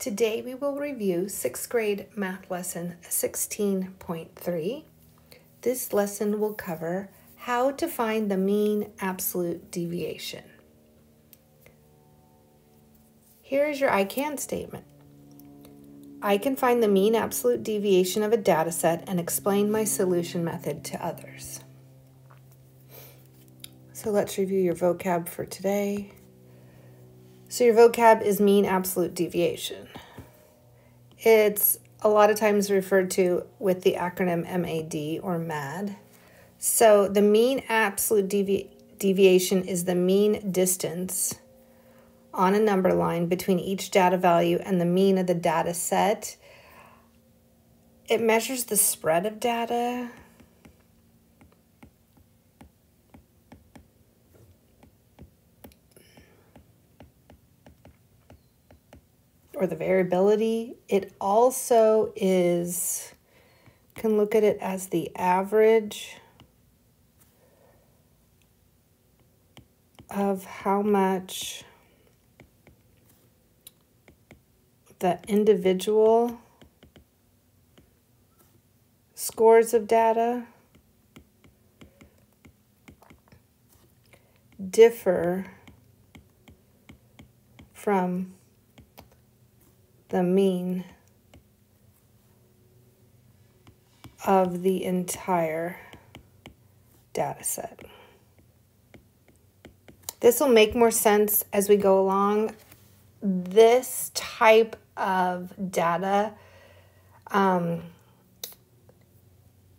Today we will review 6th grade math lesson 16.3. This lesson will cover how to find the mean absolute deviation. Here is your I can statement. I can find the mean absolute deviation of a data set and explain my solution method to others. So let's review your vocab for today. So your vocab is mean absolute deviation. It's a lot of times referred to with the acronym MAD or MAD. So the mean absolute devi deviation is the mean distance on a number line between each data value and the mean of the data set. It measures the spread of data or the variability. It also is, can look at it as the average of how much the individual scores of data differ from the mean of the entire data set. This will make more sense as we go along. This type of data um,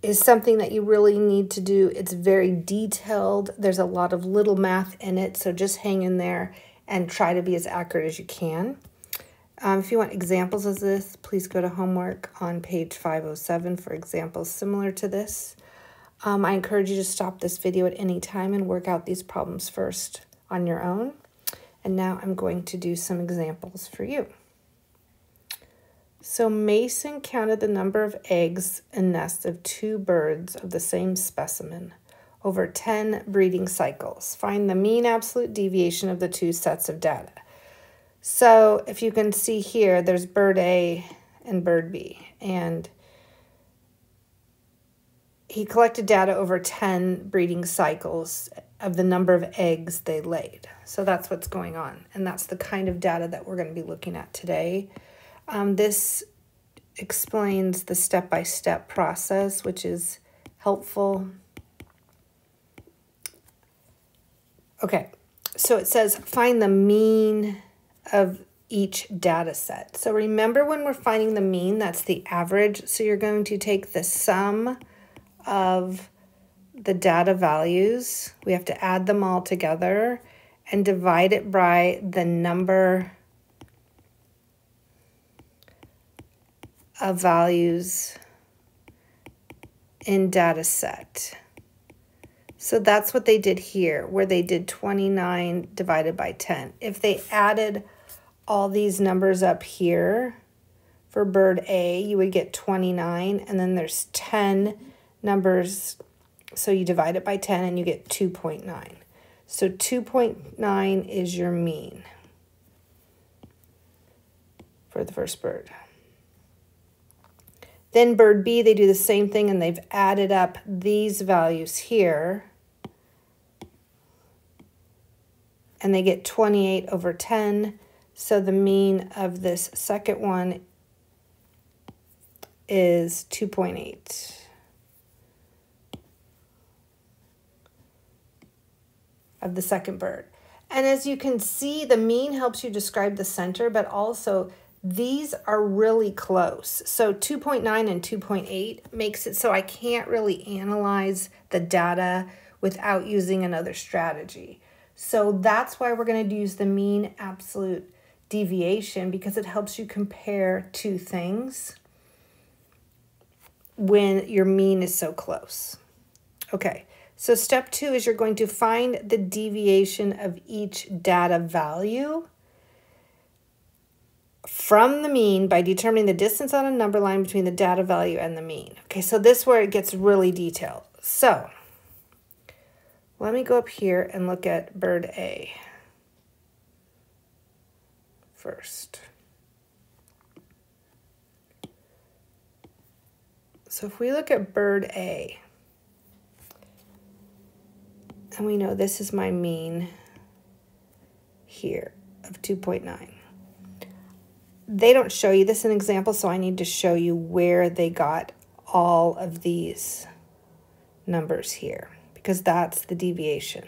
is something that you really need to do. It's very detailed. There's a lot of little math in it, so just hang in there and try to be as accurate as you can. Um, if you want examples of this, please go to homework on page 507 for examples similar to this. Um, I encourage you to stop this video at any time and work out these problems first on your own. And now I'm going to do some examples for you. So Mason counted the number of eggs and nests of two birds of the same specimen over 10 breeding cycles. Find the mean absolute deviation of the two sets of data. So if you can see here, there's bird A and bird B. And he collected data over 10 breeding cycles of the number of eggs they laid. So that's what's going on. And that's the kind of data that we're going to be looking at today. Um, this explains the step-by-step -step process, which is helpful. Okay, so it says find the mean of each data set. So remember when we're finding the mean, that's the average. So you're going to take the sum of the data values. We have to add them all together and divide it by the number of values in data set. So that's what they did here, where they did 29 divided by 10. If they added all these numbers up here for bird A, you would get 29, and then there's 10 numbers, so you divide it by 10 and you get 2.9. So 2.9 is your mean for the first bird. Then bird B, they do the same thing and they've added up these values here. And they get 28 over 10. So the mean of this second one is 2.8. of the second bird. And as you can see, the mean helps you describe the center, but also these are really close. So 2.9 and 2.8 makes it so I can't really analyze the data without using another strategy. So that's why we're going to use the mean absolute deviation because it helps you compare two things when your mean is so close. Okay, so step two is you're going to find the deviation of each data value from the mean by determining the distance on a number line between the data value and the mean. Okay, so this is where it gets really detailed. So let me go up here and look at bird A first. So if we look at bird A, and we know this is my mean here of 2.9. They don't show you this in example, so I need to show you where they got all of these numbers here because that's the deviation.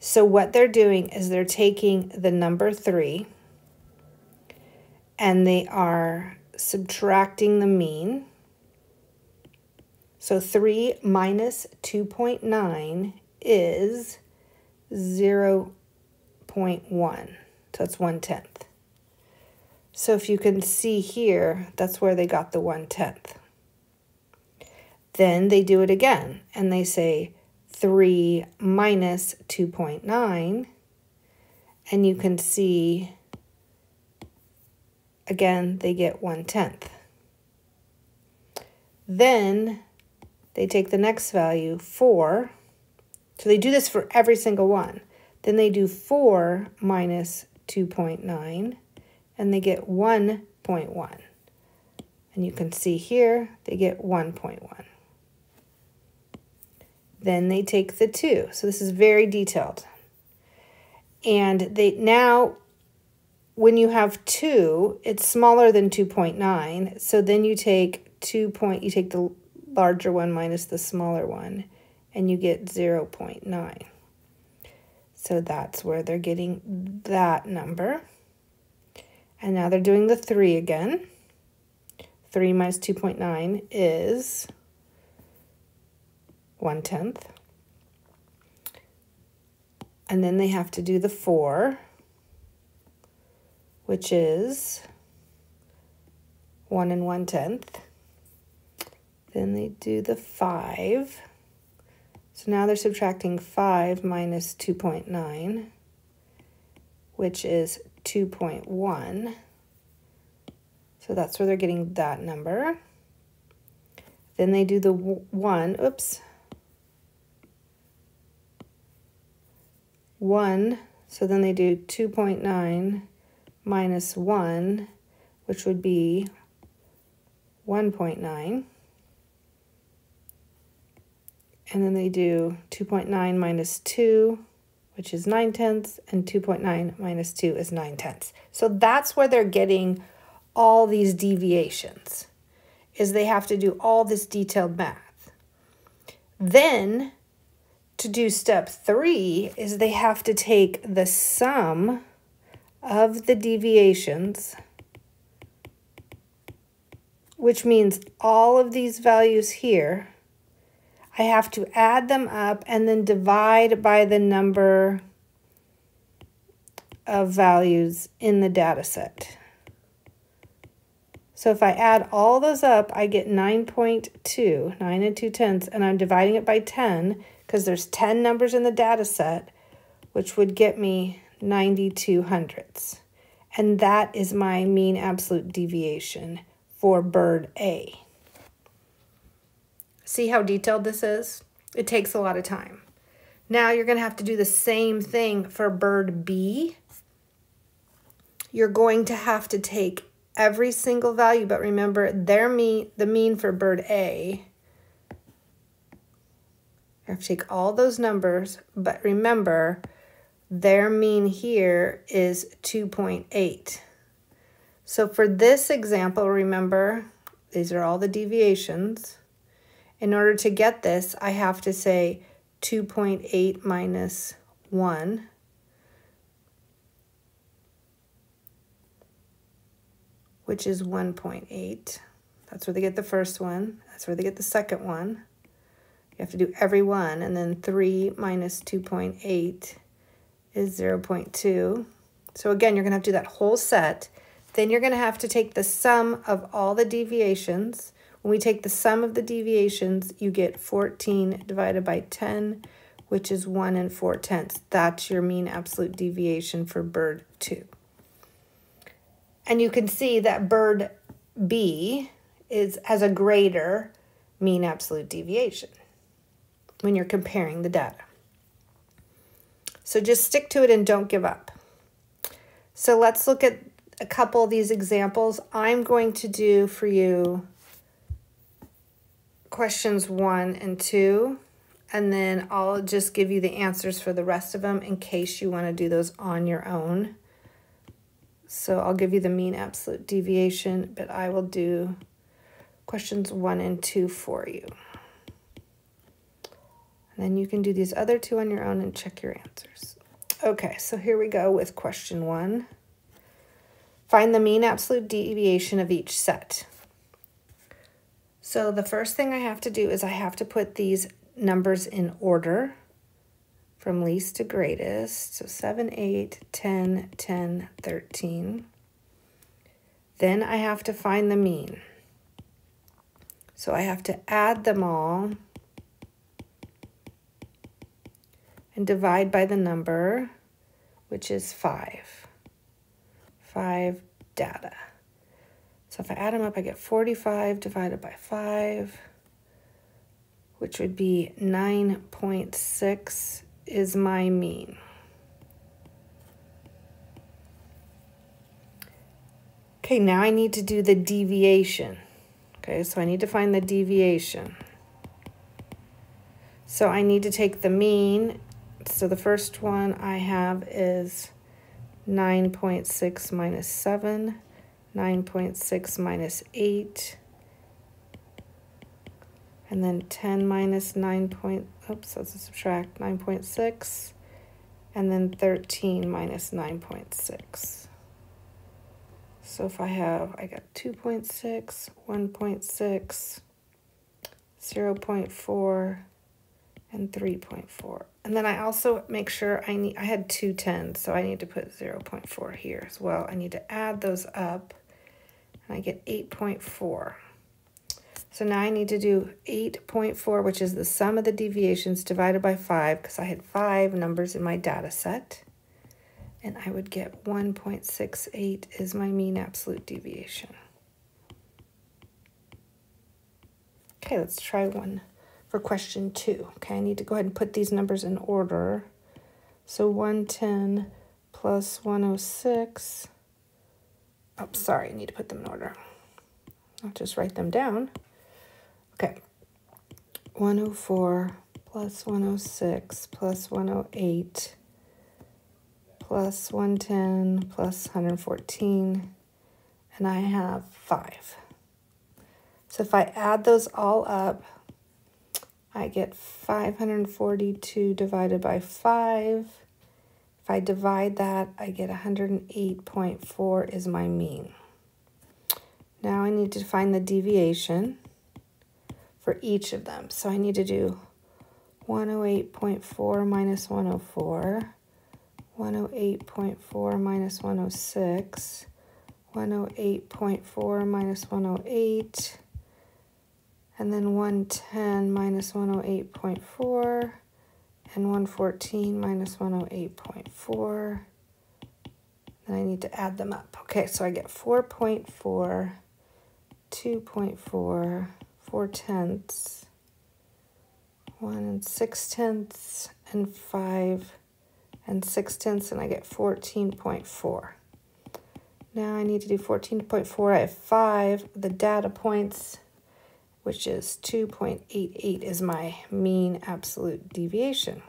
So what they're doing is they're taking the number 3 and they are subtracting the mean. So 3 minus 2.9 is 0 0.1. So that's 1 tenth. So if you can see here, that's where they got the 1 tenth. Then they do it again and they say 3 minus 2.9 and you can see again they get 1 tenth. Then they take the next value 4 so they do this for every single one. Then they do 4 minus 2.9, and they get 1.1. And you can see here, they get 1.1. Then they take the 2. So this is very detailed. And they now, when you have 2, it's smaller than 2.9. So then you take 2 point, you take the larger one minus the smaller one, and you get 0 0.9. So that's where they're getting that number. And now they're doing the 3 again. 3 minus 2.9 is 1 tenth. And then they have to do the 4, which is 1 and 1 tenth. Then they do the 5 so now they're subtracting 5 minus 2.9, which is 2.1. So that's where they're getting that number. Then they do the 1, oops, 1, so then they do 2.9 minus 1, which would be 1.9 and then they do 2.9 minus 2, which is 9 tenths, and 2.9 minus 2 is 9 tenths. So that's where they're getting all these deviations, is they have to do all this detailed math. Then, to do step three, is they have to take the sum of the deviations, which means all of these values here, I have to add them up and then divide by the number of values in the data set. So if I add all those up, I get 9.2, 9 and 2 tenths, and I'm dividing it by 10 because there's 10 numbers in the data set, which would get me 92 hundredths. And that is my mean absolute deviation for bird A. See how detailed this is? It takes a lot of time. Now you're going to have to do the same thing for bird B. You're going to have to take every single value, but remember their mean, the mean for bird A. I have to take all those numbers, but remember their mean here is 2.8. So for this example, remember, these are all the deviations. In order to get this, I have to say 2.8 minus 1. Which is 1.8. That's where they get the first one. That's where they get the second one. You have to do every one, and then 3 minus 2.8 is 0 0.2. So again, you're going to have to do that whole set. Then you're going to have to take the sum of all the deviations, when we take the sum of the deviations, you get 14 divided by 10, which is 1 and 4 tenths. That's your mean absolute deviation for bird 2. And you can see that bird B is has a greater mean absolute deviation when you're comparing the data. So just stick to it and don't give up. So let's look at a couple of these examples. I'm going to do for you questions one and two, and then I'll just give you the answers for the rest of them in case you want to do those on your own. So I'll give you the mean absolute deviation, but I will do questions one and two for you. And then you can do these other two on your own and check your answers. Okay, so here we go with question one. Find the mean absolute deviation of each set. So the first thing I have to do is I have to put these numbers in order from least to greatest. So 7, 8, 10, 10, 13. Then I have to find the mean. So I have to add them all and divide by the number, which is 5. 5 data. So if I add them up, I get 45 divided by 5, which would be 9.6 is my mean. Okay, now I need to do the deviation. Okay, so I need to find the deviation. So I need to take the mean. So the first one I have is 9.6 minus 7. 9.6 minus 8, and then 10 minus 9 point, oops, let's subtract 9.6, and then 13 minus 9.6. So if I have, I got 2.6, 1.6, 0 0.4, and 3.4. And then I also make sure I need, I had two tens, so I need to put 0 0.4 here as well. I need to add those up and I get 8.4. So now I need to do 8.4, which is the sum of the deviations divided by 5, because I had 5 numbers in my data set. And I would get 1.68 is my mean absolute deviation. Okay, let's try one for question 2. Okay, I need to go ahead and put these numbers in order. So 110 plus 106 Oh, sorry, I need to put them in order. I'll just write them down. Okay. 104 plus 106 plus 108 plus 110 plus 114 and I have 5. So if I add those all up, I get 542 divided by 5 if I divide that, I get 108.4 is my mean. Now I need to find the deviation for each of them. So I need to do 108.4 minus 104, 108.4 minus 106, 108.4 minus 108, and then 110 minus 108.4, and 114 minus 108.4. Then I need to add them up. Okay, so I get 4.4, 2.4, 4 tenths, 1 and 6 tenths, and 5 and 6 tenths, and I get 14.4. Now I need to do 14.4. I have 5. The data points which is 2.88 is my mean absolute deviation.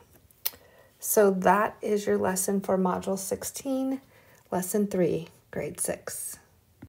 So that is your lesson for Module 16, Lesson 3, Grade 6.